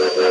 Mm-hmm.